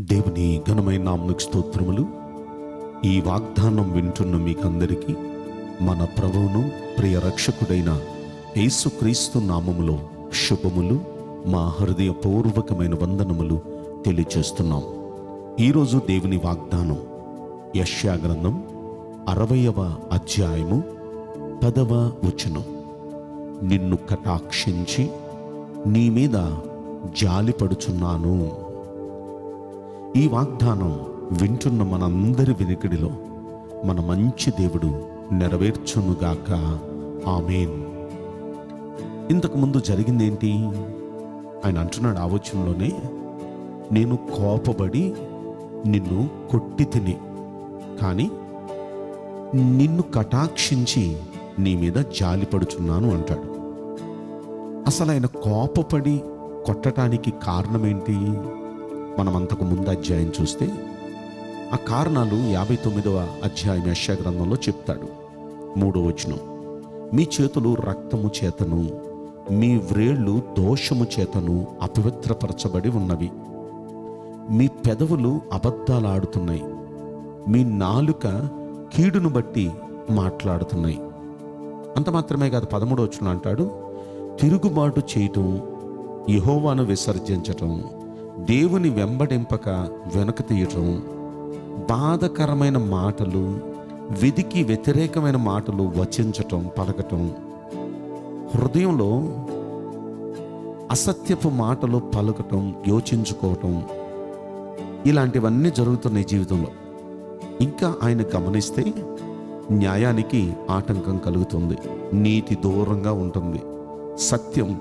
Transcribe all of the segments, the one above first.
దేవుని ఘనమైన నామకు స్తోత్రములు. ఈ వాగ్దానం వింటున్న మీకందరికీ మన ప్రభువును ప్రియ రక్షకుడైన యేసుక్రీస్తు నామములో శుభములు మా హృదయపూర్వకమైన వందనములు తెలియచేస్తున్నాం. ఈరోజు దేవుని వాగ్దానం యశ్యాగ్రంథం అరవయవ అధ్యాయము పదవ వచనం. నిన్ను కటాక్షించి నీ మీద జాలిపడుచున్నాను. ఈ వాగ్దానం వింటున్న మనందరి వినికిడిలో మన మంచి దేవుడు నెరవేర్చునుగాక. ఆమెన్. ఇంతకుముందు జరిగిందేంటి? ఆయన అంటున్నాడు ఆ నేను కోపబడి నిన్ను కొట్టి తిని కానీ నిన్ను కటాక్షించి నీ మీద జాలిపడుచున్నాను అంటాడు. అసలు ఆయన కోపపడి కొట్టడానికి కారణమేంటి? మనం అంతకు ముందు అధ్యాయం చూస్తే ఆ కారణాలు యాభై తొమ్మిదవ అధ్యాయం యశా గ్రంథంలో చెప్తాడు. మూడో వచనం మీ చేతులు రక్తము చేతను మీ వ్రేళ్ళు దోషము చేతను అపవిత్రపరచబడి ఉన్నవి. మీ పెదవులు అబద్ధాలాడుతున్నాయి. మీ నాలుక కీడును బట్టి మాట్లాడుతున్నాయి. అంత మాత్రమే కాదు పదమూడో వచ్చిన అంటాడు తిరుగుబాటు చేయటం యహోవాను విసర్జించటం దేవుని వెంబడింపక వెనక తీయటం బాధకరమైన మాటలు విధికి వ్యతిరేకమైన మాటలు వచించటం పలకటం. హృదయంలో అసత్యపు మాటలు పలకటం యోచించుకోవటం. ఇలాంటివన్నీ జరుగుతున్నాయి జీవితంలో. ఇంకా ఆయన గమనిస్తే న్యాయానికి ఆటంకం కలుగుతుంది నీతి దూరంగా ఉంటుంది. సత్యం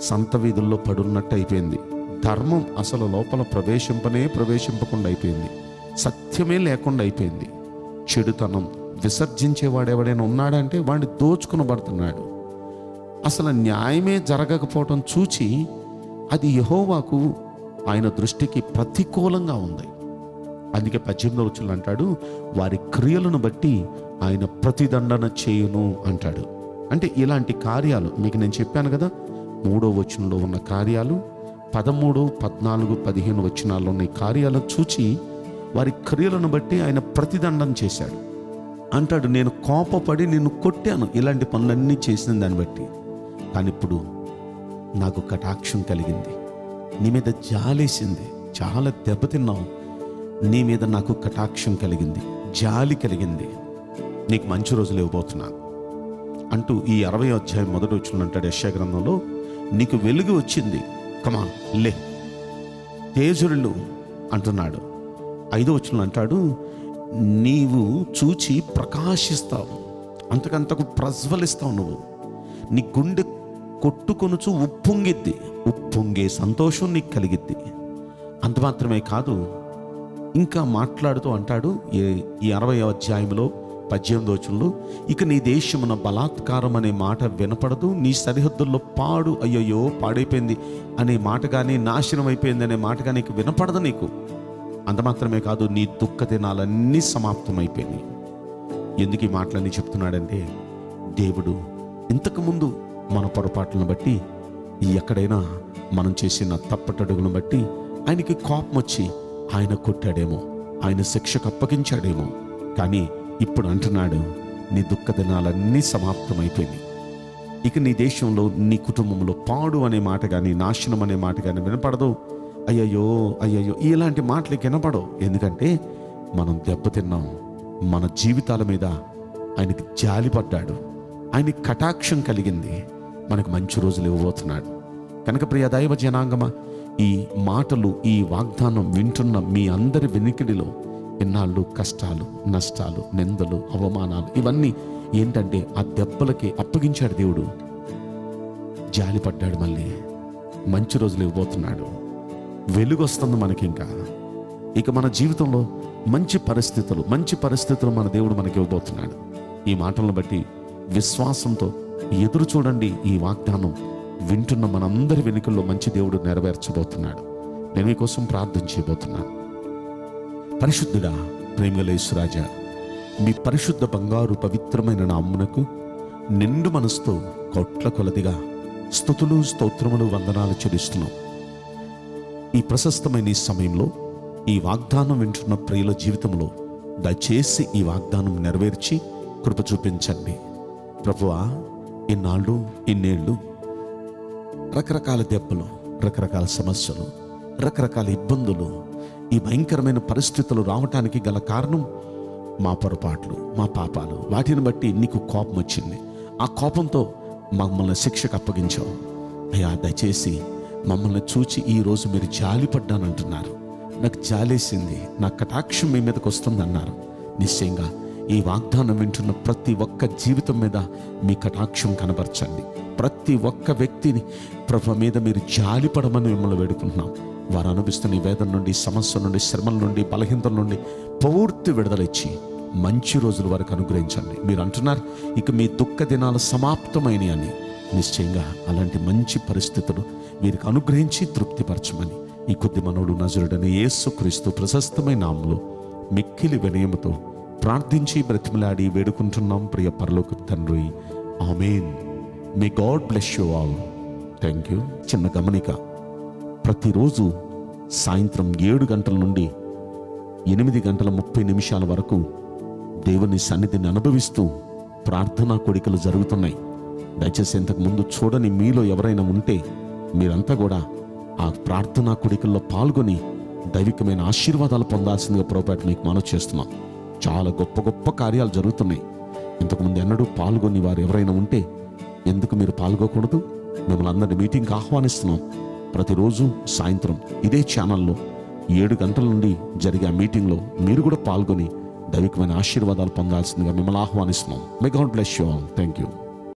సంత వీధుల్లో పడున్నట్టు అయిపోయింది. ధర్మం అసలు లోపల ప్రవేశింపనే ప్రవేశింపకుండా అయిపోయింది. సత్యమే లేకుండా అయిపోయింది. చెడుతనం విసర్జించేవాడు ఎవడైనా ఉన్నాడంటే వాడిని దోచుకునబడుతున్నాడు అసలు న్యాయమే జరగకపోవటం చూచి అది యహోవాకు ఆయన దృష్టికి ప్రతికూలంగా ఉంది. అందుకే పద్దెనిమిదో వచ్చులు అంటాడు వారి క్రియలను బట్టి ఆయన ప్రతిదండన చేయును అంటాడు. అంటే ఇలాంటి కార్యాలు మీకు నేను చెప్పాను కదా మూడో వచనంలో ఉన్న కార్యాలు పదమూడు పద్నాలుగు పదిహేను వచనాల్లో ఉన్న ఈ కార్యాలు చూచి వారి క్రియలను బట్టి ఆయన ప్రతిదండం చేశాడు. అంటాడు నేను కోపపడి నిన్ను కొట్టాను. ఇలాంటి పనులన్నీ చేసిన దాన్ని బట్టి. కానీ ఇప్పుడు నాకు కటాక్షం కలిగింది. నీ మీద జాలేసింది. చాలా దెబ్బతిన్నావు. నీ మీద నాకు కటాక్షం కలిగింది. జాలి కలిగింది. నీకు మంచి రోజులు ఇవ్వబోతున్నాను. అంటూ ఈ అరవై అధ్యాయం మొదటి వచ్చిన అంటాడు. యశా గ్రంథంలో నీకు వెలుగు వచ్చింది. కమా లే. తేజురులు అంటున్నాడు. ఐదో వచ్చిన అంటాడు నీవు చూచి ప్రకాశిస్తావు అంతకంతకు ప్రజ్వలిస్తావు నువ్వు. నీ గుండె కొట్టుకొనుచు ఉప్పొంగిద్ది ఉప్పొంగే సంతోషం నీకు కలిగిద్ది. అంత మాత్రమే కాదు ఇంకా మాట్లాడుతూ అంటాడు ఈ- ఈ అరవై అధ్యాయంలో పద్దెనిమిది వచనంలో ఇక నీ దేశమున బలాత్కారం అనే మాట వినపడదు నీ సరిహద్దుల్లో పాడు అయ్యయ్యో పాడైపోయింది అనే మాట కానీ నాశనం అయిపోయింది అనే మాట కానీ నీకు వినపడదు నీకు. అంత మాత్రమే కాదు నీ దుఃఖ దినాలన్నీ సమాప్తమైపోయినాయి. ఎందుకు ఈ మాటలన్నీ చెప్తున్నాడంటే దేవుడు ఇంతకుముందు మన పొరపాట్లను బట్టి ఎక్కడైనా మనం చేసిన తప్పటడుగులను బట్టి ఆయనకి కోపం వచ్చి ఆయన కొట్టాడేమో ఆయన శిక్షకు అప్పగించాడేమో. కానీ ఇప్పుడు అంటున్నాడు నీ దుఃఖ దినాలన్నీ సమాప్తమైపోయింది ఇక నీ దేశంలో నీ కుటుంబంలో పాడు అనే మాట కానీ నాశనం అనే మాట కానీ వినపడదు. అయ్యయ్యో అయ్యయ్యో ఇలాంటి మాటలు వినపడవు. ఎందుకంటే మనం దెబ్బతిన్నాం. మన జీవితాల మీద ఆయనకి జాలిపడ్డాడు ఆయనకి కటాక్షం కలిగింది. మనకు మంచి రోజులు ఇవ్వబోతున్నాడు. కనుక ప్రియ దైవ జనాంగమా ఈ మాటలు ఈ వాగ్దానం వింటున్న మీ అందరి వెనుకిడిలో ఎన్నాళ్ళు కష్టాలు నష్టాలు నిందలు అవమానాలు ఇవన్నీ ఏంటంటే ఆ దెబ్బలకి అప్పగించాడు దేవుడు. జాలిపడ్డాడు మళ్ళీ. మంచి రోజులు ఇవ్వబోతున్నాడు. వెలుగు వస్తుంది మనకి ఇంకా ఇక మన జీవితంలో మంచి పరిస్థితులు మంచి పరిస్థితులు మన దేవుడు మనకి ఇవ్వబోతున్నాడు. ఈ మాటలను బట్టి విశ్వాసంతో ఎదురు చూడండి ఈ వాగ్దానం వింటున్న మనందరి వెనుకల్లో మంచి దేవుడు నెరవేర్చబోతున్నాడు. నేను మీకోసం ప్రార్థన చేయబోతున్నాను. పరిశుద్ధుడా ప్రేమలేసురాజా మీ పరిశుద్ధ బంగారు పవిత్రమైన నామ్మునకు నిండు మనసుతో కోట్ల కొలదిగా స్థుతులు స్తోత్రములు వందనాలు చెల్లిస్తున్నాం. ఈ ప్రశస్తమైన ఈ సమయంలో ఈ వాగ్దానం వింటున్న ప్రియుల జీవితంలో దయచేసి ఈ వాగ్దానం నెరవేర్చి కృప చూపించండి. ప్రభువా ఇన్నాళ్ళు ఇన్నేళ్ళు రకరకాల దెబ్బలు రకరకాల సమస్యలు రకరకాల ఇబ్బందులు ఈ భయంకరమైన పరిస్థితులు రావటానికి గల కారణం మా పొరపాట్లు మా పాపాలు. వాటిని బట్టి నీకు కోపం వచ్చింది. ఆ కోపంతో మమ్మల్ని శిక్షకు అప్పగించావు. అయ్యా దయచేసి మమ్మల్ని చూచి ఈ రోజు మీరు జాలిపడ్డానంటున్నారు. నాకు జాలేసింది నా కటాక్షం మీ మీదకి వస్తుందన్నారు. నిశ్చయంగా ఈ వాగ్దానం వింటున్న ప్రతి ఒక్క జీవితం మీద మీ కటాక్షం కనబరచండి. ప్రతి ఒక్క వ్యక్తిని ప్రభు మీద మీరు జాలిపడమని మిమ్మల్ని వేడుకుంటున్నాం. వారు అనుభవిస్తున్న ఈ వేదన నుండి సమస్య నుండి శ్రమల నుండి బలహీనతల నుండి పూర్తి విడుదలిచ్చి మంచి రోజుల వరకు అనుగ్రహించండి. మీరు అంటున్నారు ఇక మీ దుఃఖ దినాలు సమాప్తమైనవి అని. నిశ్చయంగా అలాంటి మంచి పరిస్థితులు వీరికి అనుగ్రహించి తృప్తిపరచమని ఈ కొద్ది మనవుడు నజరుడని యేసు క్రీస్తు ప్రశస్తమైన నామంలో మిక్కిలి వినయముతో ప్రార్థించి బ్రతిమలాడి వేడుకుంటున్నాం. ప్రియ పరలోక తండ్రి amen. May God bless you all thank you చిన్న గమనిక ప్రతిరోజు సాయంత్రం ఏడు గంటల నుండి ఎనిమిది గంటల ముప్పై నిమిషాల వరకు దేవుని సన్నిధిని అనుభవిస్తూ ప్రార్థనా కోడికలు జరుగుతున్నాయి. దయచేసి ఇంతకు ముందు చూడని మీలో ఎవరైనా ఉంటే మీరంతా కూడా ఆ ప్రార్థనా కోడికల్లో పాల్గొని దైవికమైన ఆశీర్వాదాలు పొందాల్సిందిగా ప్రోపేట మీకు మనవి చేస్తున్నాం. చాలా గొప్ప గొప్ప కార్యాలు జరుగుతున్నాయి. ఇంతకుముందు ఎన్నడూ పాల్గొని వారు ఎవరైనా ఉంటే ఎందుకు మీరు పాల్గొకూడదు? మిమ్మల్ని అందరినీ మీటింగ్కి ఆహ్వానిస్తున్నాం. ప్రతిరోజు సాయంత్రం ఇదే ఛానల్లో ఏడు గంటల నుండి జరిగే ఆ మీటింగ్లో మీరు కూడా పాల్గొని దైవికమైన ఆశీర్వాదాలు పొందాల్సిందిగా మిమ్మల్ని ఆహ్వానిస్తున్నాం. May God bless you all thank you